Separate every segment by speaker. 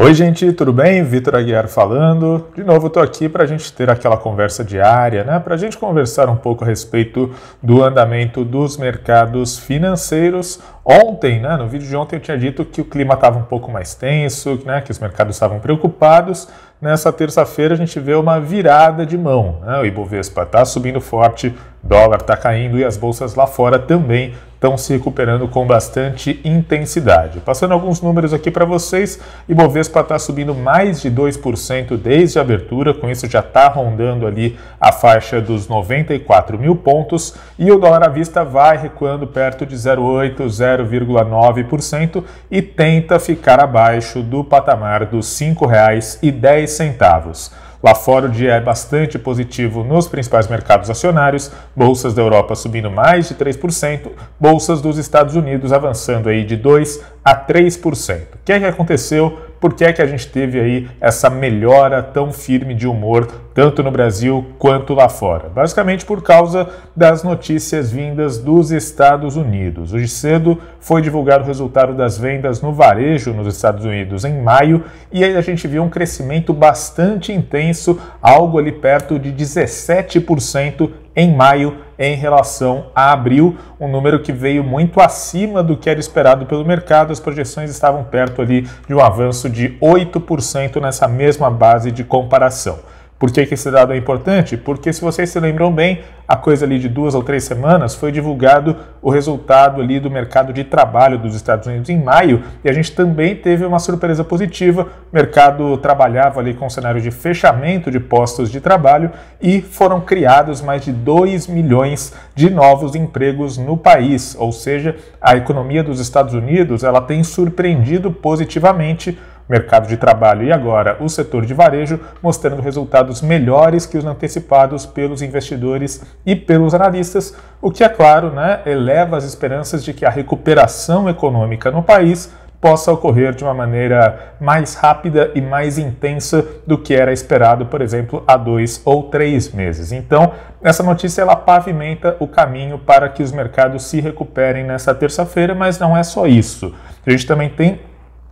Speaker 1: Oi, gente, tudo bem? Vitor Aguiar falando. De novo, estou aqui para a gente ter aquela conversa diária, né? Para a gente conversar um pouco a respeito do andamento dos mercados financeiros. Ontem, né, no vídeo de ontem, eu tinha dito que o clima estava um pouco mais tenso, né, que os mercados estavam preocupados. Nessa terça-feira, a gente vê uma virada de mão. Né? O Ibovespa está subindo forte, dólar está caindo e as bolsas lá fora também estão se recuperando com bastante intensidade. Passando alguns números aqui para vocês, Ibovespa está subindo mais de 2% desde a abertura, com isso já está rondando ali a faixa dos 94 mil pontos, e o dólar à vista vai recuando perto de 0,8, 0,9% e tenta ficar abaixo do patamar dos R$ 5,10. Lá fora o dia é bastante positivo nos principais mercados acionários, bolsas da Europa subindo mais de 3%, bolsas dos Estados Unidos avançando aí de 2 a 3%. O que é que aconteceu? Por que é que a gente teve aí essa melhora tão firme de humor, tanto no Brasil quanto lá fora? Basicamente por causa das notícias vindas dos Estados Unidos. Hoje cedo foi divulgado o resultado das vendas no varejo nos Estados Unidos em maio e aí a gente viu um crescimento bastante intenso, algo ali perto de 17% em maio em relação a abril, um número que veio muito acima do que era esperado pelo mercado. As projeções estavam perto ali de um avanço de 8% nessa mesma base de comparação. Por que, que esse dado é importante? Porque se vocês se lembram bem, a coisa ali de duas ou três semanas foi divulgado o resultado ali do mercado de trabalho dos Estados Unidos em maio e a gente também teve uma surpresa positiva. O mercado trabalhava ali com um cenário de fechamento de postos de trabalho e foram criados mais de 2 milhões de novos empregos no país, ou seja, a economia dos Estados Unidos ela tem surpreendido positivamente mercado de trabalho e agora o setor de varejo, mostrando resultados melhores que os antecipados pelos investidores e pelos analistas, o que, é claro, né, eleva as esperanças de que a recuperação econômica no país possa ocorrer de uma maneira mais rápida e mais intensa do que era esperado, por exemplo, há dois ou três meses. Então, essa notícia ela pavimenta o caminho para que os mercados se recuperem nessa terça-feira, mas não é só isso. A gente também tem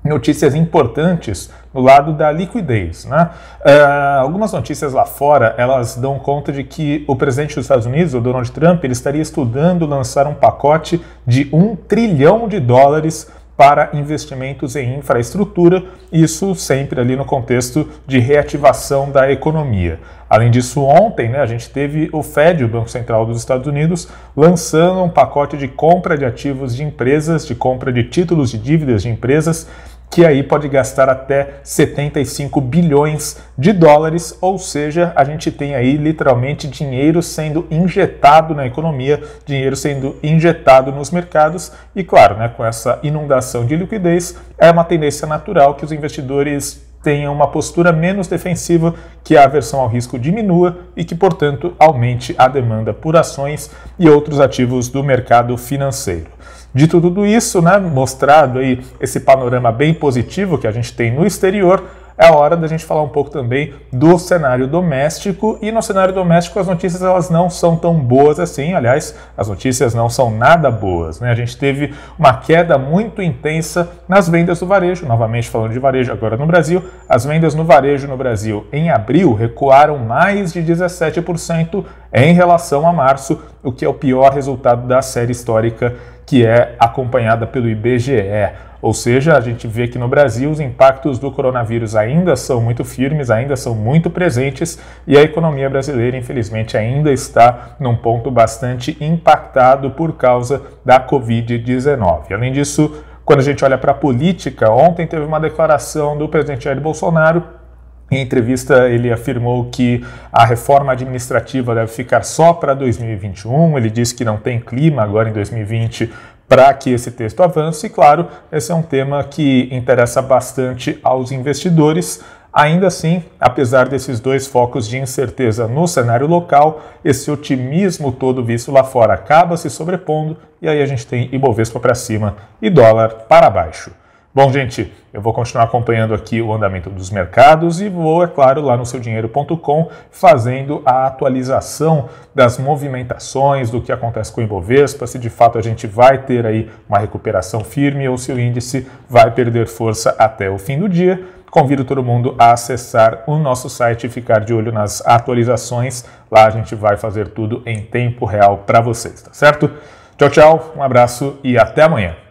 Speaker 1: notícias importantes no lado da liquidez. Né? Uh, algumas notícias lá fora elas dão conta de que o presidente dos Estados Unidos, o Donald Trump, ele estaria estudando lançar um pacote de um trilhão de dólares para investimentos em infraestrutura, isso sempre ali no contexto de reativação da economia. Além disso, ontem né, a gente teve o Fed, o Banco Central dos Estados Unidos, lançando um pacote de compra de ativos de empresas, de compra de títulos de dívidas de empresas, que aí pode gastar até 75 bilhões de dólares, ou seja, a gente tem aí literalmente dinheiro sendo injetado na economia, dinheiro sendo injetado nos mercados e claro, né, com essa inundação de liquidez, é uma tendência natural que os investidores tenham uma postura menos defensiva, que a aversão ao risco diminua e que, portanto, aumente a demanda por ações e outros ativos do mercado financeiro. Dito tudo isso, né, mostrado aí esse panorama bem positivo que a gente tem no exterior, é hora da gente falar um pouco também do cenário doméstico. E no cenário doméstico as notícias elas não são tão boas assim. Aliás, as notícias não são nada boas. Né? A gente teve uma queda muito intensa nas vendas do varejo. Novamente falando de varejo agora no Brasil, as vendas no varejo no Brasil em abril recuaram mais de 17% em relação a março, o que é o pior resultado da série histórica que é acompanhada pelo IBGE. Ou seja, a gente vê que no Brasil os impactos do coronavírus ainda são muito firmes, ainda são muito presentes e a economia brasileira, infelizmente, ainda está num ponto bastante impactado por causa da Covid-19. Além disso, quando a gente olha para a política, ontem teve uma declaração do presidente Jair Bolsonaro em entrevista, ele afirmou que a reforma administrativa deve ficar só para 2021. Ele disse que não tem clima agora em 2020 para que esse texto avance. E, claro, esse é um tema que interessa bastante aos investidores. Ainda assim, apesar desses dois focos de incerteza no cenário local, esse otimismo todo visto lá fora acaba se sobrepondo e aí a gente tem Ibovespa para cima e dólar para baixo. Bom, gente, eu vou continuar acompanhando aqui o andamento dos mercados e vou, é claro, lá no seudinheiro.com fazendo a atualização das movimentações, do que acontece com o Ibovespa, se de fato a gente vai ter aí uma recuperação firme ou se o índice vai perder força até o fim do dia. Convido todo mundo a acessar o nosso site e ficar de olho nas atualizações. Lá a gente vai fazer tudo em tempo real para vocês, tá certo? Tchau, tchau, um abraço e até amanhã.